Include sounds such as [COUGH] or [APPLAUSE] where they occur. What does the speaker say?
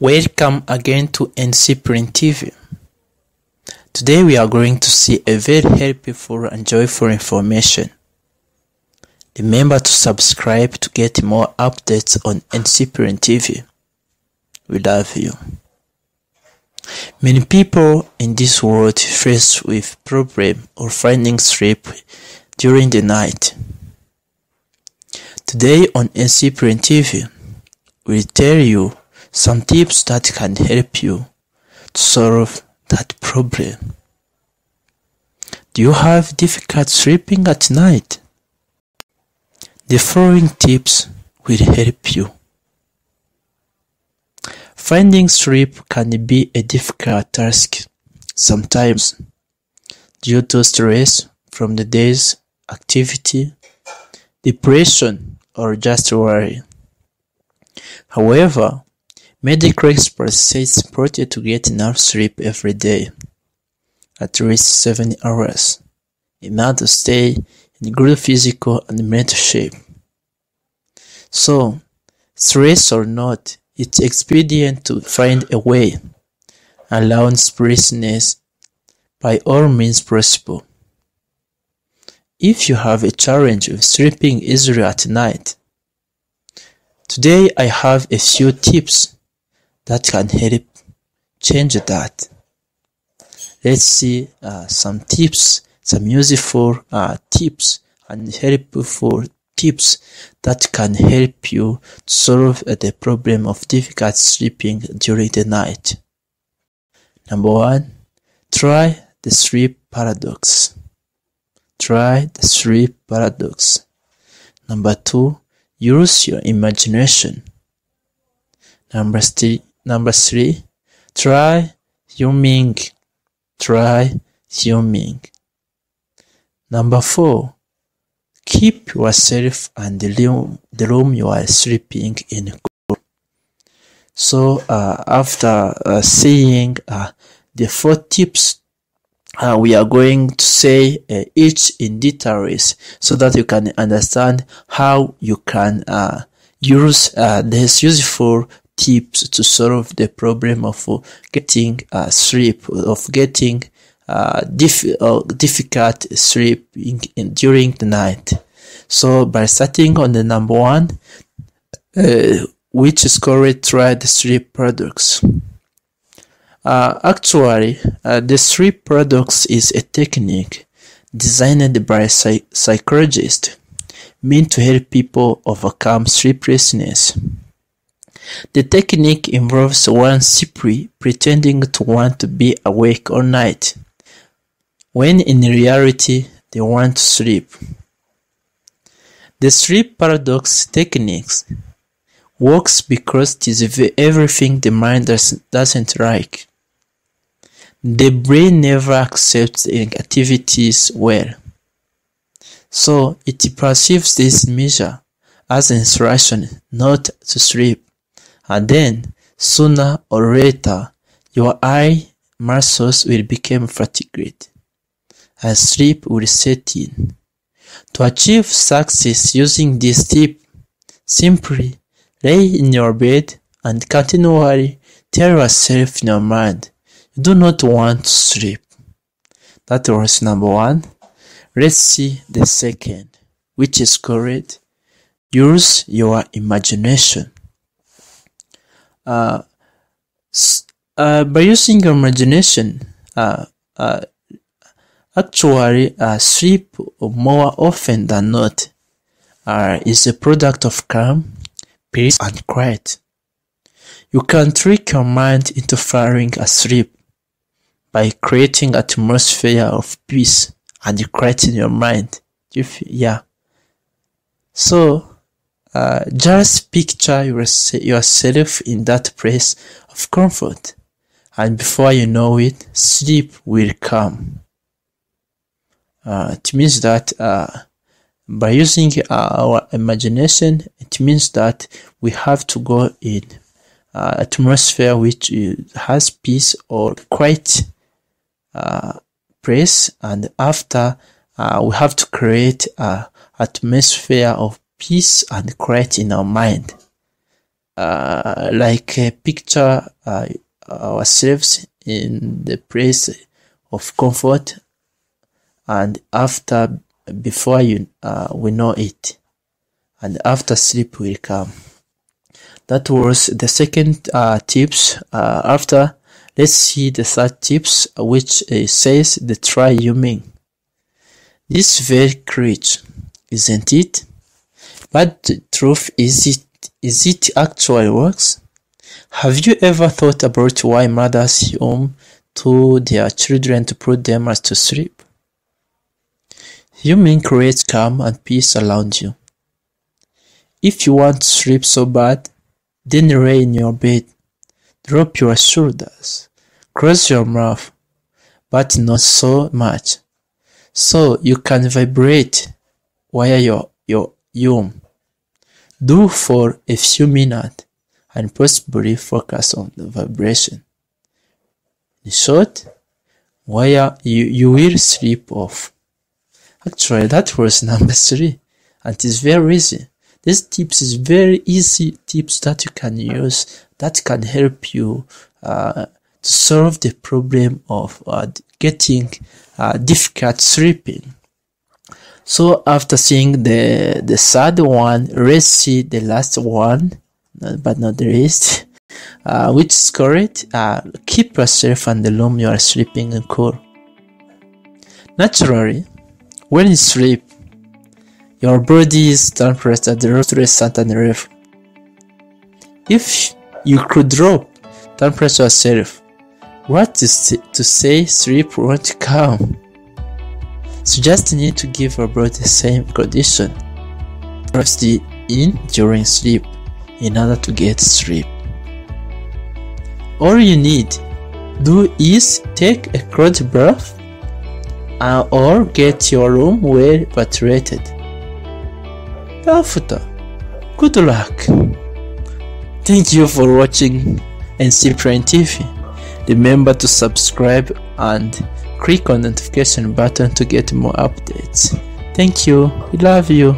Welcome again to NC Print TV. Today we are going to see a very helpful and joyful information. Remember to subscribe to get more updates on NC Print TV. We love you. Many people in this world face with problem or finding sleep during the night. Today on NC Print TV, we'll tell you some tips that can help you to solve that problem. Do you have difficult sleeping at night? The following tips will help you. Finding sleep can be a difficult task sometimes due to stress from the day's activity, depression, or just worry. However, say it's important to get enough sleep every day, at least 7 hours, in order to stay in good physical and mental shape. So, stress or not, it's expedient to find a way around sleeplessness by all means possible. If you have a challenge with sleeping easily at night, today I have a few tips that can help change that. Let's see uh, some tips, some useful uh, tips and helpful tips that can help you solve the problem of difficult sleeping during the night. Number one, try the sleep paradox. Try the sleep paradox. Number two, use your imagination. Number three, number three, try humming. Try humming. Number four, keep yourself and the room, the room you are sleeping in cool. So uh, after uh, seeing uh, the four tips, uh, we are going to say uh, each in details so that you can understand how you can uh, use this useful tips to solve the problem of getting a sleep, of getting uh, diff- uh, difficult sleeping in, during the night. So by starting on the number one, uh, which is called try the sleep paradox. Uh, actually, uh, the sleep paradox is a technique designed by psych- psychologists meant to help people overcome sleeplessness. The technique involves one simply pretending to want to be awake all night when in reality they want to sleep. The sleep paradox techniques works because it is everything the mind does, doesn't like. The brain never accepts activities well. So it perceives this measure as an instruction not to sleep. And then, sooner or later, your eye muscles will become fatigued and sleep will set in. To achieve success using this tip, simply lay in your bed and continually tell yourself in your mind, you do not want to sleep. That was number one. Let's see the second, which is called use your imagination. Uh, uh, by using your imagination, uh, uh, Actually, uh, sleep more often than not uh, is a product of calm, peace, and quiet. You can trick your mind into falling asleep by creating atmosphere of peace and quiet in your mind. Feel, yeah. So, uh, just picture yourself in that place of comfort, and before you know it, sleep will come. Uh, it means that uh, by using our imagination, it means that we have to go in uh, atmosphere which has peace or quiet uh, place, and after uh, we have to create a atmosphere of peace and quiet in our mind. uh, like a picture uh, ourselves in the place of comfort and after before you uh, we know it. And after sleep will come. That was the second uh, tips uh, after let's see the third tips which uh, says the try you mean this very cringe isn't it but the truth is it is it actually works? Have you ever thought about why mothers home to their children to put them as to sleep? Humming creates calm and peace around you. If you want to sleep so bad, then lay in your bed, drop your shoulders, close your mouth, but not so much, so you can vibrate while you're, you're young. Do for a few minutes and possibly focus on the vibration. In short, while you, you will sleep off. Actually, that was [LAUGHS] number three, and it's very easy. This tips is very easy tips that you can use that can help you uh, to solve the problem of uh, getting uh, difficult sleeping. So after seeing the the third one, let's see the last one, but not the rest, [LAUGHS] uh, which is correct. Uh, keep yourself and the room you are sleeping in cool. Naturally, when you sleep, your body is temperature drops to a certain level. If you could drop temperature yourself, what is to say sleep won't come? Just need to give your body the same condition. Press in during sleep in order to get sleep. All you need do is take a cold bath uh, or get your room well ventilated. After, good luck. Thank you for watching NC Prime TV. Remember to subscribe and click on notification button to get more updates. Thank you. We love you.